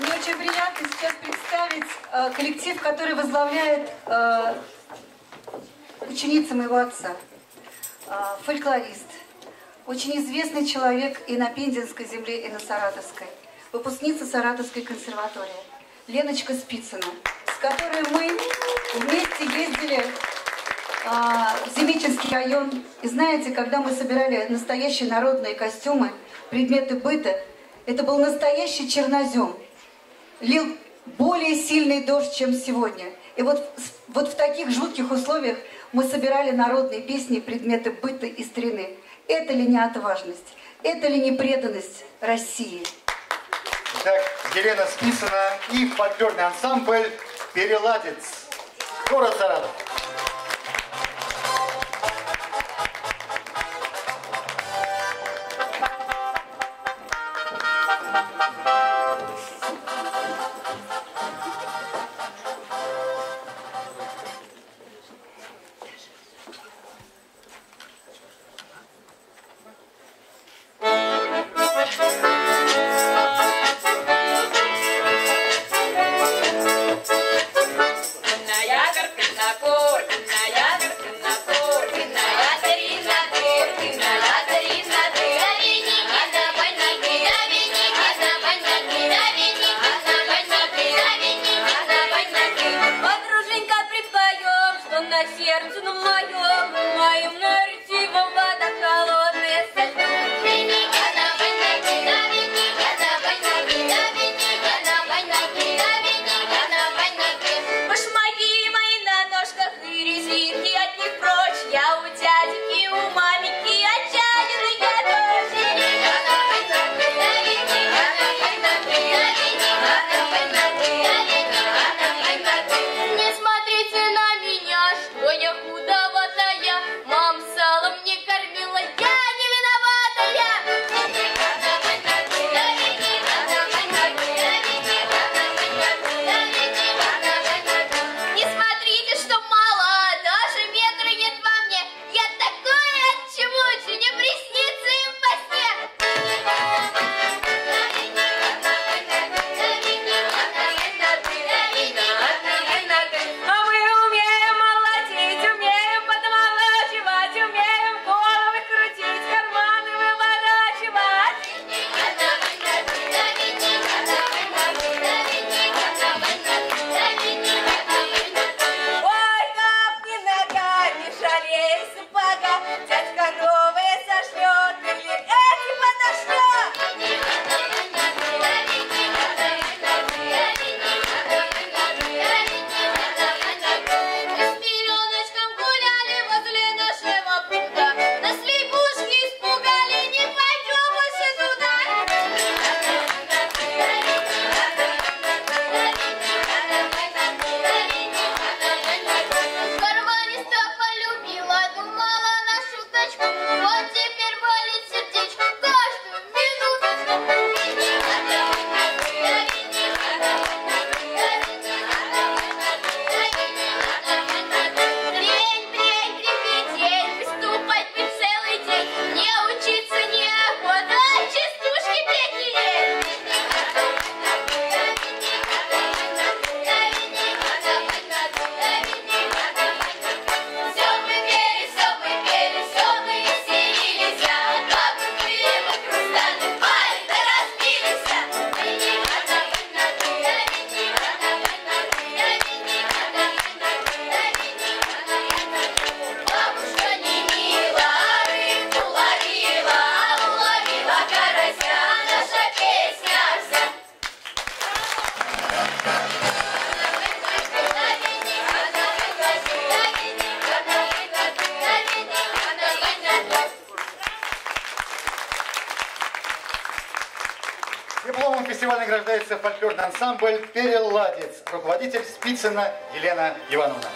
Мне очень приятно сейчас представить э, коллектив, который возглавляет э, ученица моего отца, э, фольклорист, очень известный человек и на Пензенской земле, и на Саратовской, выпускница Саратовской консерватории, Леночка Спицына, с которой мы вместе ездили а, в Земичинский район. И знаете, когда мы собирали настоящие народные костюмы, предметы быта, это был настоящий чернозем. Лил более сильный дождь, чем сегодня. И вот, вот в таких жутких условиях мы собирали народные песни, предметы быта и старины. Это ли не отважность? Это ли не преданность России? Итак, Елена Списана и фольклорный ансамбль «Переладец». Город Саратов. сердце на моем, моем наряде. Дипломом фестиваля награждается фольклорный ансамбль «Переладец». Руководитель Спицына Елена Ивановна.